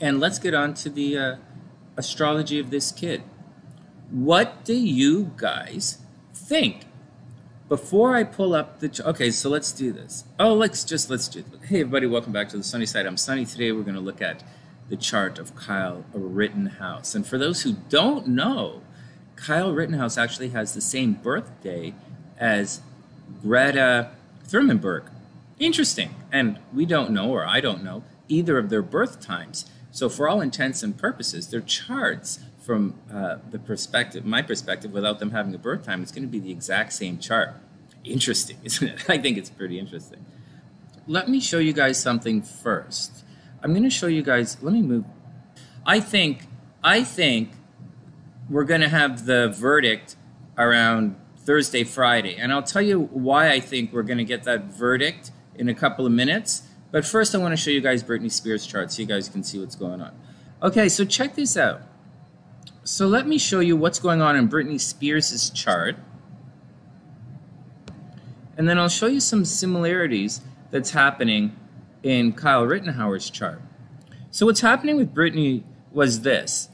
And let's get on to the uh, astrology of this kid. What do you guys think? Before I pull up the, okay, so let's do this. Oh, let's just, let's do, hey everybody, welcome back to the Sunny Side. I'm Sunny. Today we're going to look at the chart of Kyle Rittenhouse. And for those who don't know, Kyle Rittenhouse actually has the same birthday as Greta Thunberg. Interesting. And we don't know, or I don't know, either of their birth times. So for all intents and purposes, their charts from uh, the perspective, my perspective, without them having a birth time, it's going to be the exact same chart. Interesting, isn't it? I think it's pretty interesting. Let me show you guys something first. I'm going to show you guys. Let me move. I think. I think we're going to have the verdict around Thursday, Friday, and I'll tell you why I think we're going to get that verdict in a couple of minutes. But first, I want to show you guys Britney Spears' chart so you guys can see what's going on. Okay, so check this out. So let me show you what's going on in Britney Spears' chart. And then I'll show you some similarities that's happening in Kyle Rittenhouse's chart. So what's happening with Britney was this.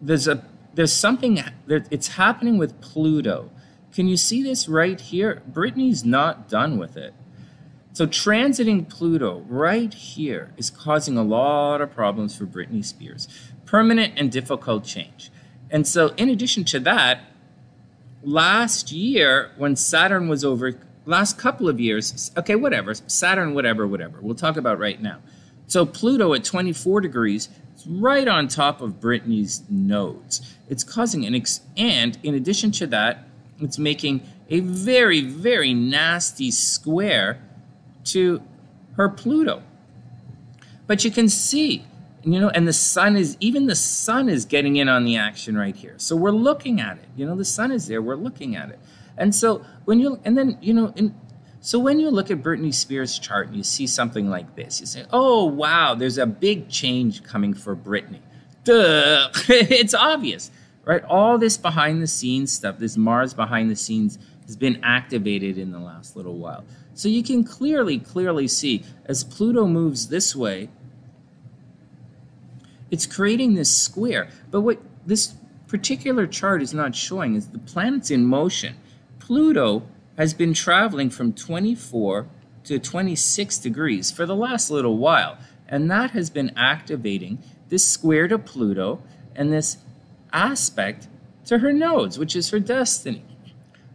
There's a there's something that it's happening with Pluto. Can you see this right here? Britney's not done with it. So transiting Pluto right here is causing a lot of problems for Britney Spears. Permanent and difficult change. And so in addition to that, last year when Saturn was over, last couple of years, okay, whatever, Saturn, whatever, whatever, we'll talk about right now. So Pluto at 24 degrees, it's right on top of Britney's nodes. It's causing an, ex and in addition to that, it's making a very, very nasty square to her Pluto. But you can see, you know, and the sun is, even the sun is getting in on the action right here. So we're looking at it. You know, the sun is there, we're looking at it. And so when you, and then, you know, in, so when you look at Britney Spears' chart and you see something like this, you say, oh, wow, there's a big change coming for Britney. Duh, it's obvious, right? All this behind the scenes stuff, this Mars behind the scenes has been activated in the last little while. So you can clearly, clearly see as Pluto moves this way, it's creating this square. But what this particular chart is not showing is the planet's in motion. Pluto has been traveling from 24 to 26 degrees for the last little while. And that has been activating this square to Pluto and this aspect to her nodes, which is her destiny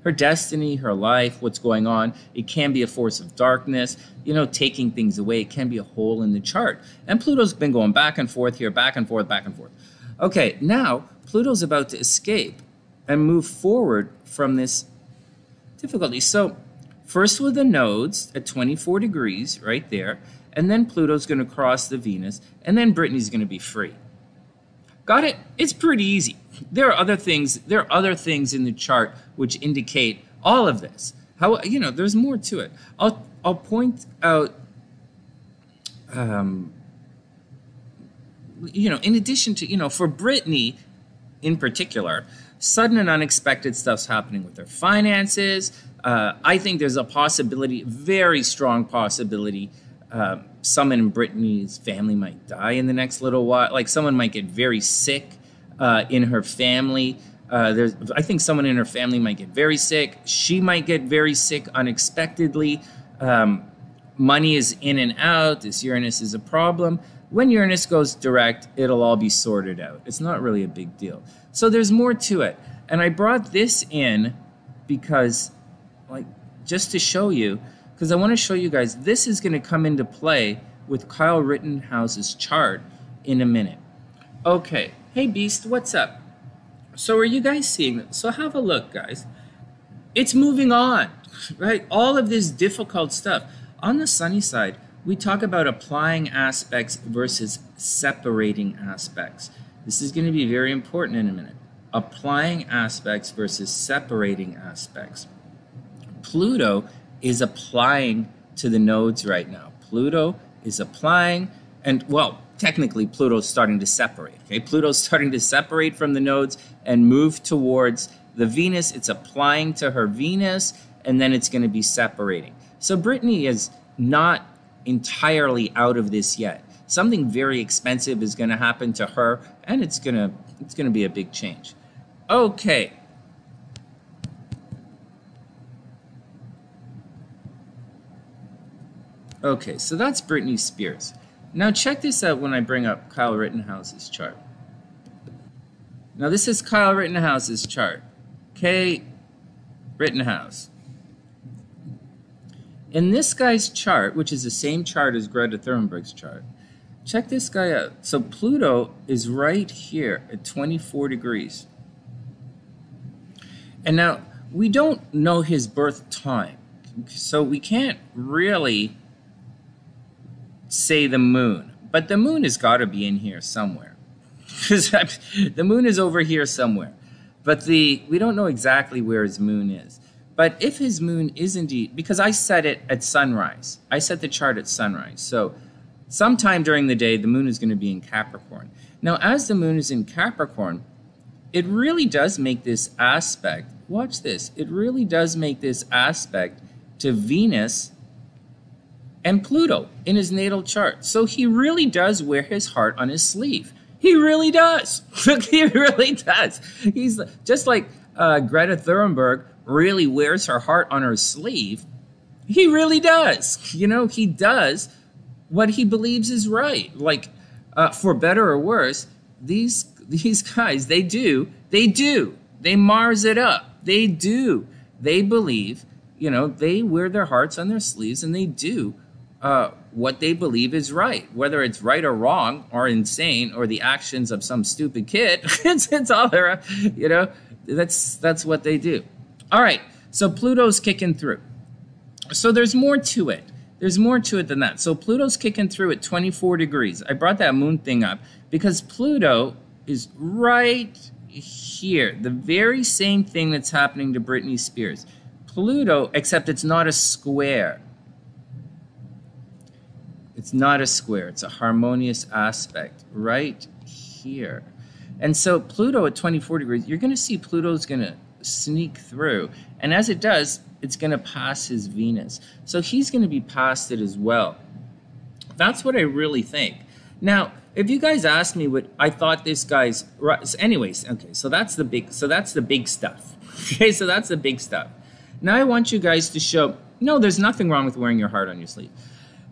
her destiny, her life, what's going on. It can be a force of darkness, you know, taking things away. It can be a hole in the chart. And Pluto's been going back and forth here, back and forth, back and forth. Okay, now Pluto's about to escape and move forward from this difficulty. So, first with the nodes at 24 degrees right there, and then Pluto's going to cross the Venus, and then Britney's going to be free. Got it? It's pretty easy there are other things. There are other things in the chart which indicate all of this. How you know? There's more to it. I'll I'll point out. Um, you know, in addition to you know, for Britney, in particular, sudden and unexpected stuff's happening with her finances. Uh, I think there's a possibility, very strong possibility, uh, someone in Britney's family might die in the next little while. Like someone might get very sick uh, in her family. Uh, there's, I think someone in her family might get very sick. She might get very sick unexpectedly. Um, money is in and out. This Uranus is a problem. When Uranus goes direct, it'll all be sorted out. It's not really a big deal. So there's more to it. And I brought this in because, like, just to show you, because I want to show you guys, this is going to come into play with Kyle Rittenhouse's chart in a minute. Okay, Hey Beast, what's up? So are you guys seeing that? So have a look, guys. It's moving on, right? All of this difficult stuff. On the sunny side, we talk about applying aspects versus separating aspects. This is going to be very important in a minute. Applying aspects versus separating aspects. Pluto is applying to the nodes right now. Pluto is applying, and well, technically Pluto's starting to separate. Okay, Pluto's starting to separate from the nodes and move towards the Venus. It's applying to her Venus, and then it's going to be separating. So Britney is not entirely out of this yet. something very expensive is going to happen to her, and it's going to it's going to be a big change. Okay. Okay, so that's Britney Spears. Now check this out when I bring up Kyle Rittenhouse's chart. Now this is Kyle Rittenhouse's chart. K. Rittenhouse. In this guy's chart, which is the same chart as Greta Thunberg's chart, check this guy out. So Pluto is right here at 24 degrees. And now we don't know his birth time, so we can't really say the moon. But the moon has got to be in here somewhere. The moon is over here somewhere. But the we don't know exactly where his moon is. But if his moon is indeed, because I set it at sunrise, I set the chart at sunrise. So sometime during the day, the moon is going to be in Capricorn. Now, as the moon is in Capricorn, it really does make this aspect, watch this, it really does make this aspect to Venus and Pluto in his natal chart. So he really does wear his heart on his sleeve. He really does. Look, he really does. He's just like uh, Greta Thunberg really wears her heart on her sleeve. He really does. You know, he does what he believes is right. Like, uh, for better or worse, these these guys they do they do they mars it up. They do. They believe. You know, they wear their hearts on their sleeves, and they do uh, what they believe is right, whether it's right or wrong or insane or the actions of some stupid kid. it's, it's all there, you know. That's that's what they do. All right, so Pluto's kicking through. So there's more to it. There's more to it than that. So Pluto's kicking through at 24 degrees. I brought that moon thing up because Pluto is right here. The very same thing that's happening to Britney Spears. Pluto, except it's not a square. It's not a square, it's a harmonious aspect right here. And so Pluto at 24 degrees, you're going to see Pluto's going to sneak through. And as it does, it's going to pass his Venus. So he's going to be past it as well. That's what I really think. Now, if you guys ask me what I thought this guy's anyways, okay, so that's the big so that's the big stuff. Okay, so that's the big stuff. Now I want you guys to show no, there's nothing wrong with wearing your heart on your sleeve.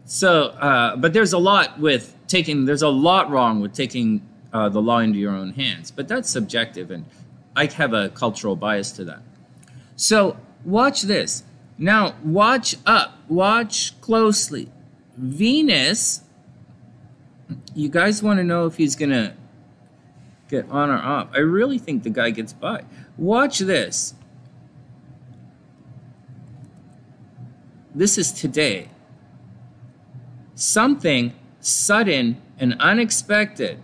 So, uh, but there's a lot with taking, there's a lot wrong with taking uh, the law into your own hands, but that's subjective, and I have a cultural bias to that. So, watch this. Now, watch up, watch closely. Venus, you guys want to know if he's going to get on or off. I really think the guy gets by. Watch this. This is today something sudden and unexpected.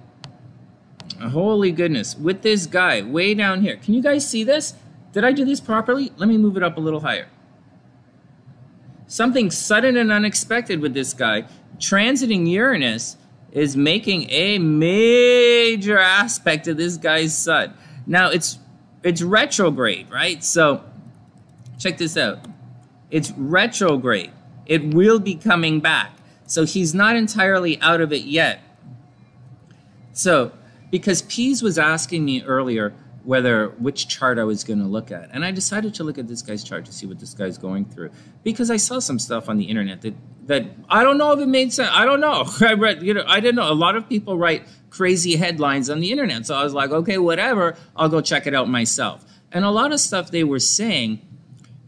Holy goodness, with this guy way down here. Can you guys see this? Did I do this properly? Let me move it up a little higher. Something sudden and unexpected with this guy. Transiting Uranus is making a major aspect of this guy's sun. Now it's it's retrograde, right? So check this out. It's retrograde. It will be coming back. So he's not entirely out of it yet. So, because Pease was asking me earlier whether which chart I was going to look at, and I decided to look at this guy's chart to see what this guy's going through because I saw some stuff on the internet that that I don't know if it made sense. I don't know. I read, you know, I didn't know. A lot of people write crazy headlines on the internet, so I was like, okay, whatever. I'll go check it out myself. And a lot of stuff they were saying.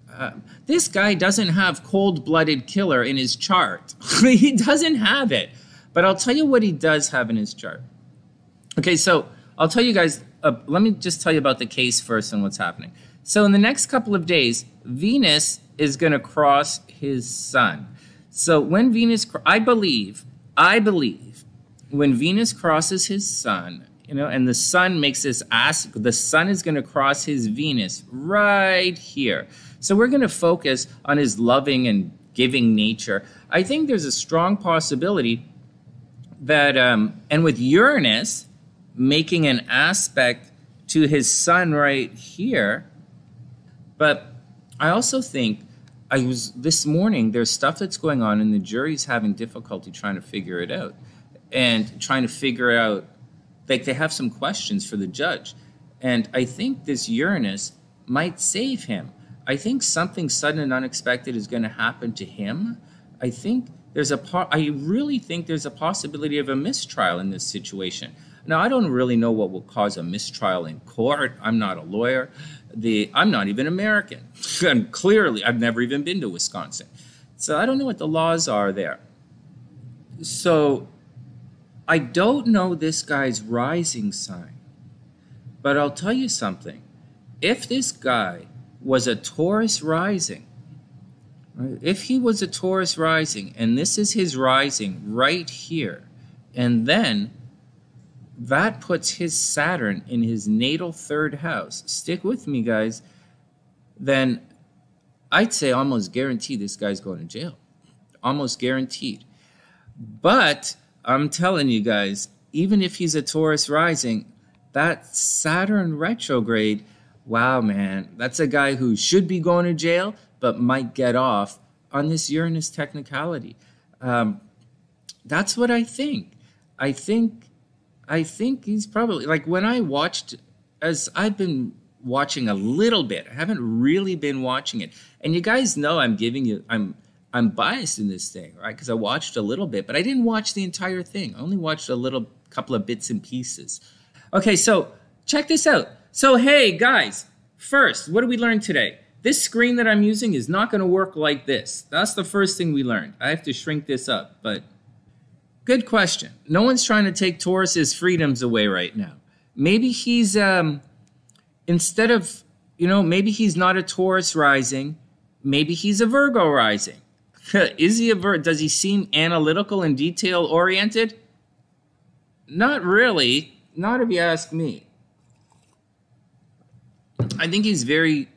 Uh, this guy doesn't have cold-blooded killer in his chart. he doesn't have it. But I'll tell you what he does have in his chart. Okay, so I'll tell you guys, uh, let me just tell you about the case first and what's happening. So in the next couple of days, Venus is going to cross his sun. So when Venus, I believe, I believe, when Venus crosses his sun, you know, and the sun makes this ask, the sun is going to cross his Venus right here. So we're going to focus on his loving and giving nature. I think there's a strong possibility that, um, and with Uranus making an aspect to his sun right here, but I also think I was this morning, there's stuff that's going on, and the jury's having difficulty trying to figure it out. and trying to figure out, like, they have some questions for the judge. And I think this Uranus might save him. I think something sudden and unexpected is going to happen to him. I think there's a po- I really think there's a possibility of a mistrial in this situation. Now, I don't really know what will cause a mistrial in court. I'm not a lawyer. The I'm not even American. And clearly, I've never even been to Wisconsin. So I don't know what the laws are there. So I don't know this guy's rising sign. But I'll tell you something. If this guy was a Taurus rising, if he was a Taurus rising, and this is his rising right here, and then that puts his Saturn in his natal third house. Stick with me, guys. Then I'd say almost guarantee this guy's going to jail. Almost guaranteed. But I'm telling you guys, even if he's a Taurus rising, that Saturn retrograde, wow, man, that's a guy who should be going to jail, but might get off on this Uranus technicality. Um, that's what I think. I think I think he's probably like when I watched as I've been watching a little bit. I haven't really been watching it. And you guys know I'm giving you I'm I'm biased in this thing, right? Because I watched a little bit, but I didn't watch the entire thing. I only watched a little couple of bits and pieces. Okay, so check this out. So hey guys, first, what did we learn today? This screen that I'm using is not going to work like this. That's the first thing we learned. I have to shrink this up, but Good question. No one's trying to take Taurus's freedoms away right now. Maybe he's um instead of you know maybe he's not a Taurus rising, maybe he's a Virgo rising. Is he a? Does he seem analytical and detail oriented? Not really. Not if you ask me. I think he's very.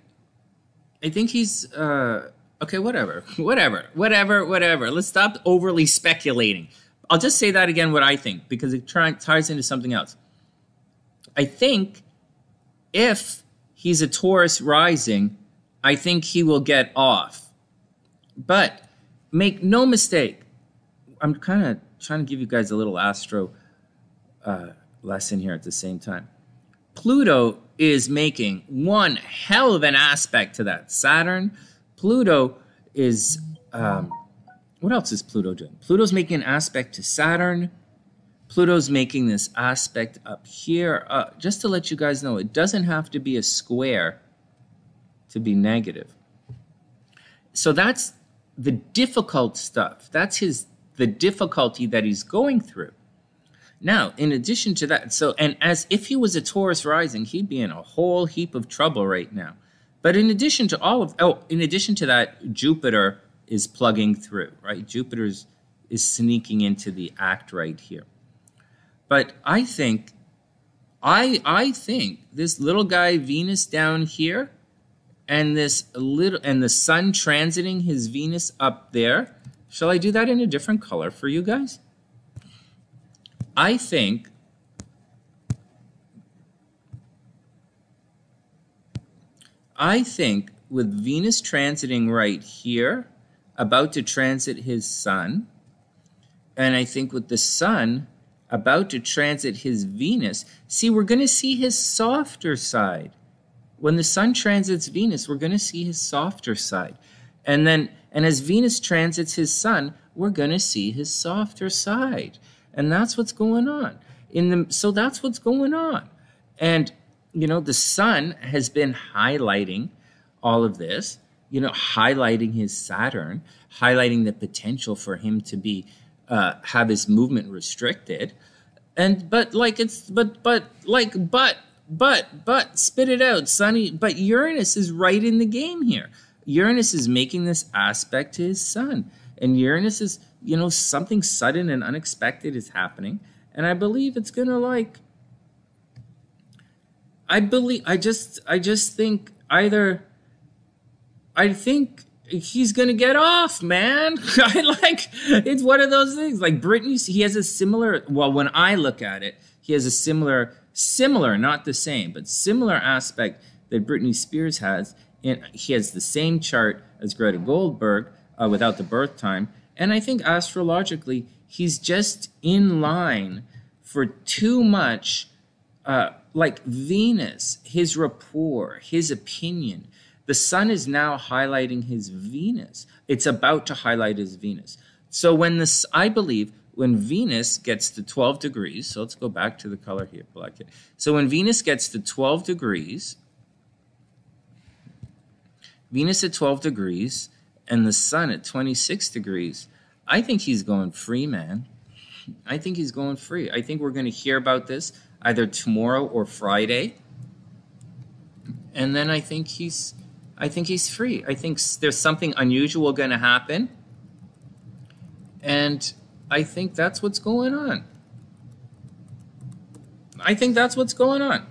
I think he's. Uh, okay, whatever, whatever, whatever, whatever. Let's stop overly speculating. I'll just say that again, what I think, because it try, ties into something else. I think if he's a Taurus rising, I think he will get off. But make no mistake, I'm kind of trying to give you guys a little astro uh, lesson here at the same time. Pluto is making one hell of an aspect to that. Saturn, Pluto is um, what else is Pluto doing? Pluto's making an aspect to Saturn. Pluto's making this aspect up here. Uh, just to let you guys know, it doesn't have to be a square to be negative. So that's the difficult stuff. That's his the difficulty that he's going through. Now, in addition to that, so and as if he was a Taurus rising, he'd be in a whole heap of trouble right now. But in addition to all of oh, in addition to that, Jupiter is plugging through, right? Jupiter's is sneaking into the act right here. But I think, I I think this little guy Venus down here, and this little and the Sun transiting his Venus up there. Shall I do that in a different color for you guys? I think I think with Venus transiting right here about to transit his sun. And I think with the sun about to transit his Venus, see, we're going to see his softer side. When the sun transits Venus, we're going to see his softer side. And then, and as Venus transits his sun, we're going to see his softer side. And that's what's going on. In the, so that's what's going on. And, you know, the sun has been highlighting all of this you know, highlighting his Saturn, highlighting the potential for him to be uh, have his movement restricted, and but like it's but but like but but but spit it out, Sonny. But Uranus is right in the game here. Uranus is making this aspect to his sun. and Uranus is you know something sudden and unexpected is happening, and I believe it's gonna like. I believe I just I just think either I think he's gonna get off, man. I like it's one of those things. Like Britney, he has a similar. Well, when I look at it, he has a similar, similar, not the same, but similar aspect that Britney Spears has. And he has the same chart as Greta Goldberg uh, without the birth time. And I think astrologically, he's just in line for too much, uh, like Venus, his rapport, his opinion. The sun is now highlighting his Venus. It's about to highlight his Venus. So when this, I believe, when Venus gets to 12 degrees, so let's go back to the color here, black. So when Venus gets to 12 degrees, Venus at 12 degrees and the sun at 26 degrees, I think he's going free, man. I think he's going free. I think we're going to hear about this either tomorrow or Friday. And then I think he's I think he's free. I think there's something unusual going to happen. And I think that's what's going on. I think that's what's going on.